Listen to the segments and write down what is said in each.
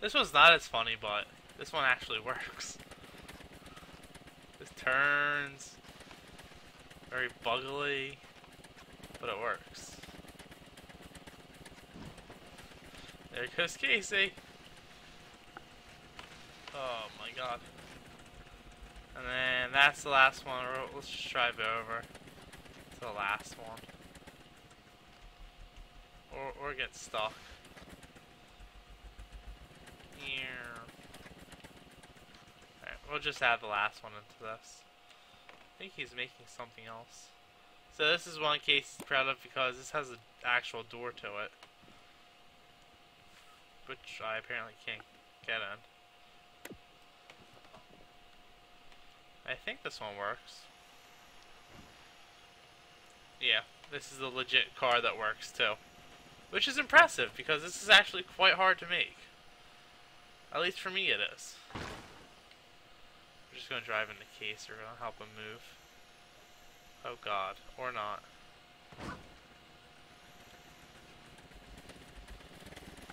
This one's not as funny, but this one actually works. This turns very buggily, but it works. There goes Casey. Oh my god. And then that's the last one. Let's just drive over to the last one. Or, or get stuck. Alright, we'll just add the last one into this. I think he's making something else. So this is one Casey's proud of because this has an actual door to it. Which I apparently can't get in. I think this one works. Yeah, this is a legit car that works too. Which is impressive, because this is actually quite hard to make. At least for me it is. Just to drive in the case, going to help him move. Oh god, or not.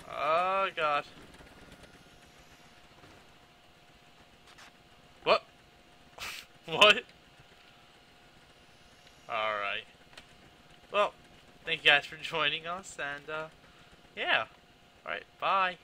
Oh god. What? what? Alright. Well, thank you guys for joining us, and, uh, yeah. Alright, bye.